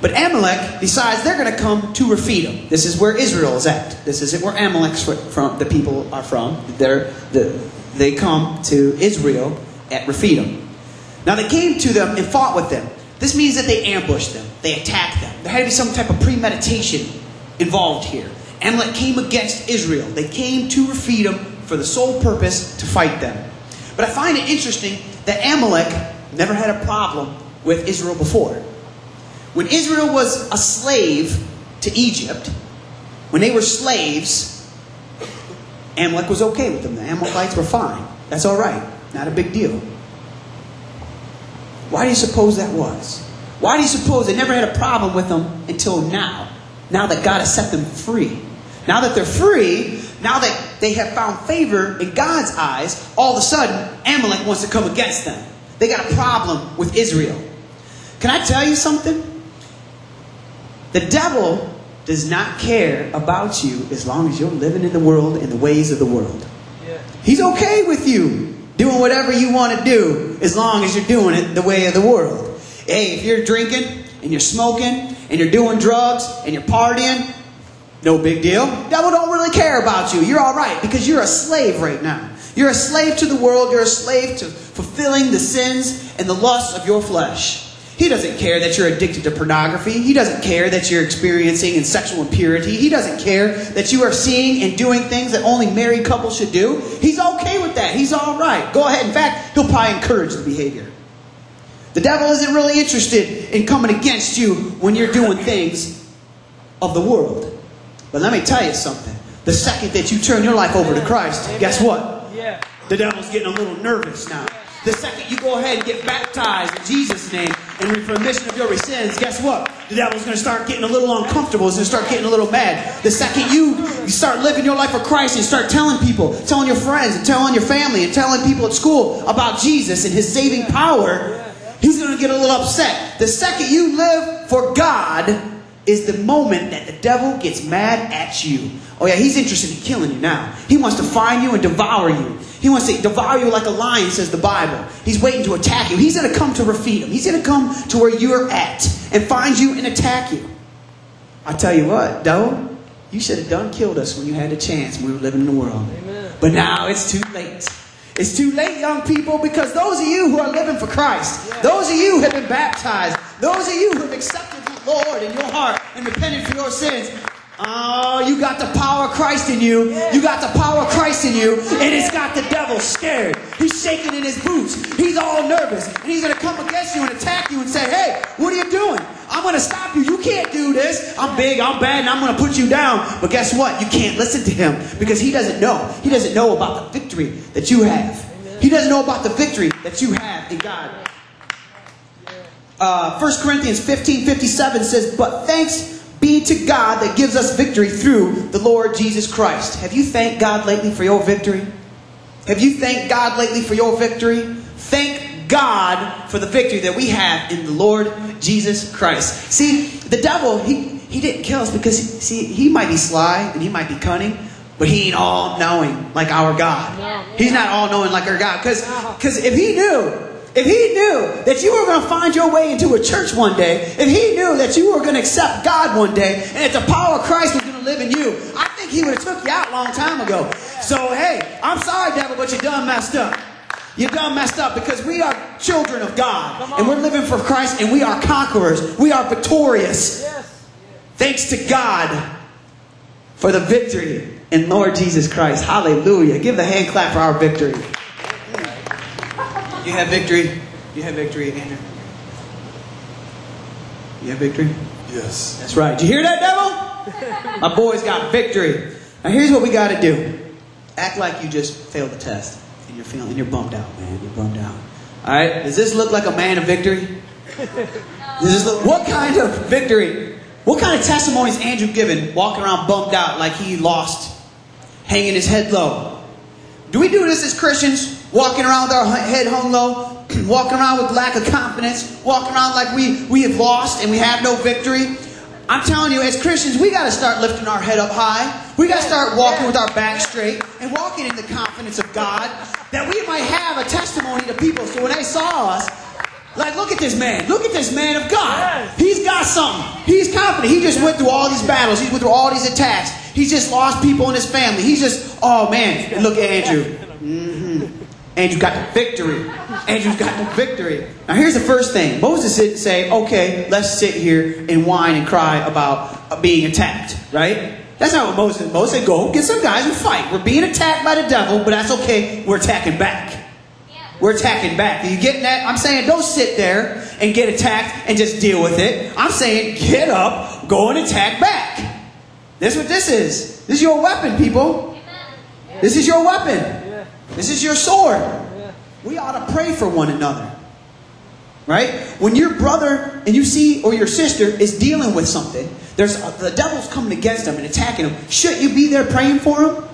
But Amalek decides they're going to come to Rephidim. This is where Israel is at. This isn't where Amalek's from. The people are from. They're, the, they come to Israel at Rephidim. Now they came to them and fought with them. This means that they ambushed them. They attacked them. There had to be some type of premeditation involved here. Amalek came against Israel. They came to Rephidim for the sole purpose to fight them. But I find it interesting that Amalek never had a problem with Israel before. When Israel was a slave to Egypt, when they were slaves, Amalek was okay with them. The Amalekites were fine. That's all right. Not a big deal. Why do you suppose that was? Why do you suppose they never had a problem with them until now? Now that God has set them free. Now that they're free, now that they have found favor in God's eyes, all of a sudden, Amalek wants to come against them. They got a problem with Israel. Can I tell you something? The devil does not care about you as long as you're living in the world in the ways of the world. Yeah. He's okay with you doing whatever you want to do as long as you're doing it the way of the world. Hey, if you're drinking and you're smoking and you're doing drugs and you're partying, no big deal. Devil don't really care about you. You're all right because you're a slave right now. You're a slave to the world. You're a slave to fulfilling the sins and the lusts of your flesh. He doesn't care that you're addicted to pornography. He doesn't care that you're experiencing in sexual impurity. He doesn't care that you are seeing and doing things that only married couples should do. He's okay with that. He's all right. Go ahead. In fact, he'll probably encourage the behavior. The devil isn't really interested in coming against you when you're doing things of the world. But let me tell you something. The second that you turn your life over to Christ, guess what? The devil's getting a little nervous now. The second you go ahead and get baptized in Jesus' name and remission of your sins, guess what? The devil's going to start getting a little uncomfortable. He's going to start getting a little mad. The second you, you start living your life for Christ and start telling people, telling your friends and telling your family and telling people at school about Jesus and his saving power, he's going to get a little upset. The second you live for God is the moment that the devil gets mad at you. Oh yeah, he's interested in killing you now. He wants to find you and devour you. He wants to devour you like a lion, says the Bible. He's waiting to attack you. He's going to come to Rephidim. He's going to come to where you're at and find you and attack you. I tell you what, though, you should have done killed us when you had a chance when we were living in the world. Amen. But now it's too late. It's too late, young people, because those of you who are living for Christ, those of you who have been baptized, those of you who have accepted the Lord in your heart and repented for your sins, Oh, you got the power of Christ in you. You got the power of Christ in you, and it's got the devil scared. He's shaking in his boots. He's all nervous, and he's going to come against you and attack you and say, "Hey, what are you doing? I'm going to stop you. You can't do this. I'm big. I'm bad, and I'm going to put you down." But guess what? You can't listen to him because he doesn't know. He doesn't know about the victory that you have. He doesn't know about the victory that you have in God. Uh, 1 Corinthians 15 57 says, But thanks be to God that gives us victory through the Lord Jesus Christ. Have you thanked God lately for your victory? Have you thanked God lately for your victory? Thank God for the victory that we have in the Lord Jesus Christ. See, the devil, he, he didn't kill us because, see, he might be sly and he might be cunning, but he ain't all knowing like our God. He's not all knowing like our God. Because cuz if he knew if he knew that you were going to find your way into a church one day, if he knew that you were going to accept God one day, and that the power of Christ was going to live in you, I think he would have took you out a long time ago. So, hey, I'm sorry, devil, but you done messed up. You done messed up because we are children of God. And we're living for Christ and we are conquerors. We are victorious. Yes. Thanks to God for the victory in Lord Jesus Christ. Hallelujah. Give the hand clap for our victory. You have victory. You have victory, Andrew. You have victory? Yes. That's right. Did you hear that, devil? My boy's got victory. Now here's what we got to do. Act like you just failed the test. And you're feeling, and you're bummed out, man. You're bummed out. All right? Does this look like a man of victory? Does this look, what kind of victory? What kind of testimony is Andrew given walking around bummed out like he lost, hanging his head low? Do we do this as Christians? Walking around with our head hung low, walking around with lack of confidence, walking around like we, we have lost and we have no victory. I'm telling you, as Christians, we got to start lifting our head up high. We got to start walking with our back straight and walking in the confidence of God that we might have a testimony to people. So when they saw us, Like, look at this man. Look at this man of God. He's got something. He's confident. He just went through all these battles. He went through all these attacks. He's just lost people in his family. He's just, oh man. And look at Andrew. Mm-hmm. Andrew got the victory. Andrew's got the victory. Now, here's the first thing Moses didn't say, okay, let's sit here and whine and cry about uh, being attacked, right? That's not what Moses. Moses said, go get some guys and fight. We're being attacked by the devil, but that's okay. We're attacking back. We're attacking back. Are you getting that? I'm saying don't sit there and get attacked and just deal with it. I'm saying get up, go and attack back. This is what this is. This is your weapon, people. This is your weapon. This is your sword. We ought to pray for one another. Right? When your brother and you see or your sister is dealing with something, there's the devil's coming against them and attacking them. Shouldn't you be there praying for them?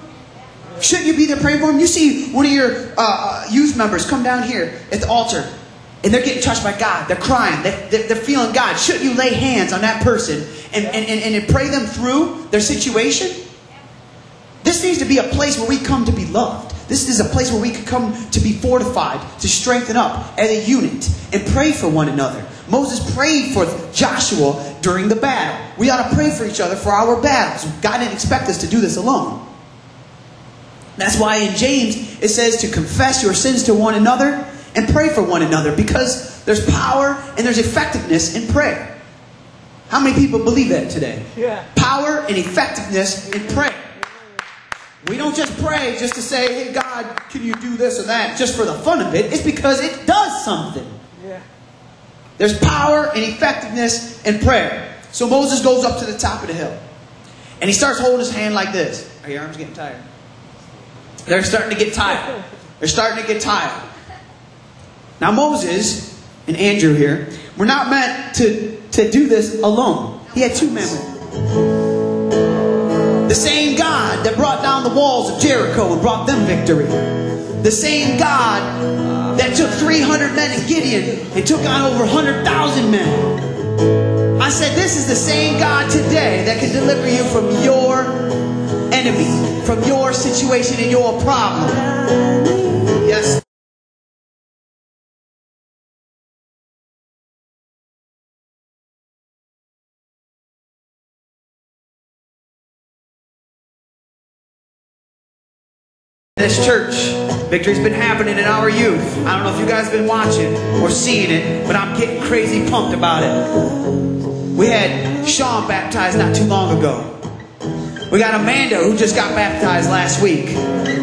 Shouldn't you be there praying for them? You see one of your uh, uh, youth members come down here at the altar and they're getting touched by God. They're crying. They, are feeling God. Shouldn't you lay hands on that person and, and, and, and pray them through their situation? This needs to be a place where we come to be loved. This is a place where we can come to be fortified, to strengthen up as a unit, and pray for one another. Moses prayed for Joshua during the battle. We ought to pray for each other for our battles. God didn't expect us to do this alone. That's why in James it says to confess your sins to one another and pray for one another because there's power and there's effectiveness in prayer. How many people believe that today? Yeah. Power and effectiveness in prayer. We don't just pray just to say, hey, God, can you do this or that just for the fun of it. It's because it does something. Yeah. There's power and effectiveness in prayer. So Moses goes up to the top of the hill and he starts holding his hand like this. Are your arms getting tired? They're starting to get tired. They're starting to get tired. Now, Moses and Andrew here were not meant to, to do this alone. He had two men with him. Down the walls of Jericho and brought them victory. The same God that took 300 men in Gideon and took on over 100,000 men. I said, This is the same God today that can deliver you from your enemy, from your situation and your problem. Yes. This church, victory's been happening in our youth. I don't know if you guys have been watching or seeing it, but I'm getting crazy pumped about it. We had Sean baptized not too long ago. We got Amanda who just got baptized last week.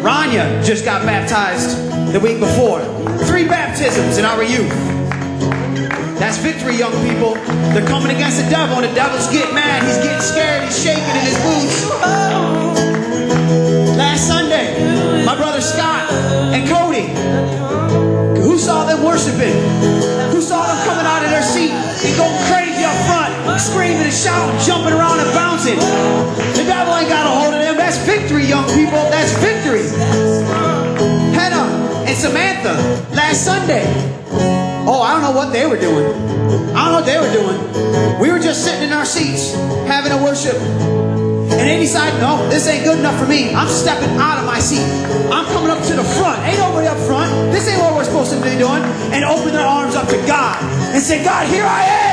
Rania just got baptized the week before. Three baptisms in our youth. That's victory, young people. They're coming against the devil, and the devil's getting mad. He's getting scared. He's shaking in his boots. Worshiping? Who saw them coming out of their seat and going crazy up front, screaming and shouting, jumping around and bouncing? The devil ain't got a hold of them. That's victory, young people. That's victory. Hannah and Samantha last Sunday. Oh, I don't know what they were doing. I don't know what they were doing. We were just sitting in our seats having a worship. And they decided, no, this ain't good enough for me. I'm stepping out of my seat. I'm coming up to the front. Ain't nobody up front. This ain't what we're supposed to be doing. And open their arms up to God and say, God, here I am.